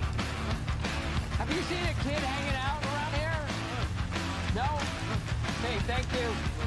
Have you seen a kid hanging out around here? No? Hey, thank you.